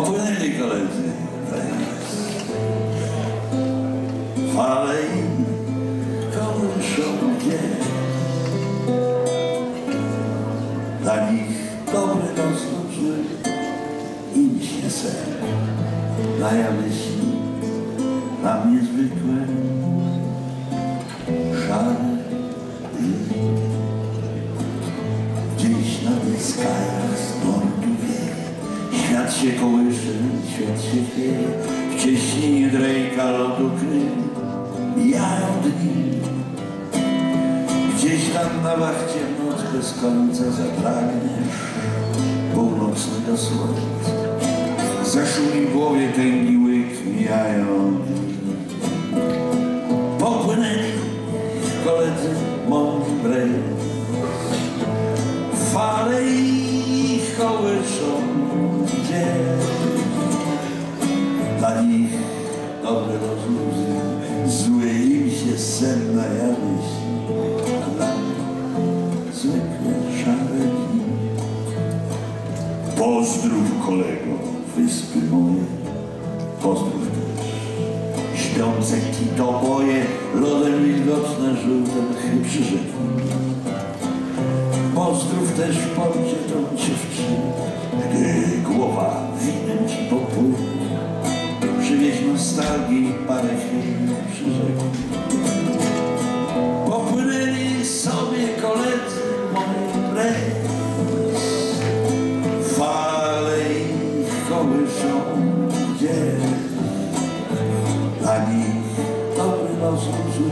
Popłynęli koledzy. Fale im kołyszą gdzieś. Dla nich dobry lub zły, im się sen. Na ja myśli, nam niezwykłe, szare się kołysze, świat się chwieje, w cieśninie drejka lodu kryje, mijają dni. Gdzieś tam na wachcie noc bez końca zapragniesz północnego słońca. Zeszły w głowie tęgi łyk mijają. Popłynęli koledzy mądrej fale ich kołyszą gdzieś. Dla nich dobre rozluzy, zły im się sen na myśli, a dla mnie zwykłe szare dni. Pozdrów kolego, wyspy moje, pozdrów też śpiące kitoboje, lodem wilgotne, żółte mchy przyrzekły. Pozdrów też w porcie tą dziewczynę, gdy głowa winem ci popłynie. Przywieź nostalgii parę chwil przyrzekł. Popłynęli sobie koledzy moi prez. Fale ich kołyszą gdzieś. Dla nich dobry los zły,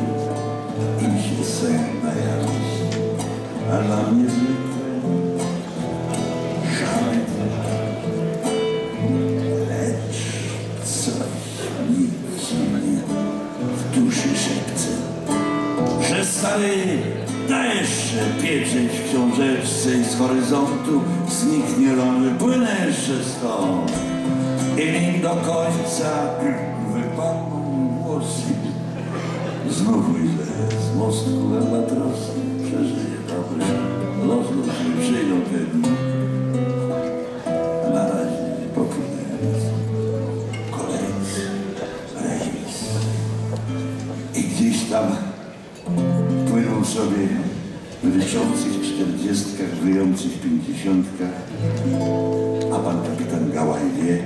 im się sen najawić a dla mnie zwykłe dziwnie w duszy szepce, że stary dajesz pieczęć w książeczce i z horyzontu zniknie lądy, płynę jeszcze stąd i nim do końca wypadną włosy. Znów wyjdę z mostku albatrosy, przeżyję I gdzieś tam płyną sobie w ryczących czterdziestkach, wyjących pięćdziesiątkach, a pan kapitan Gałaj wie,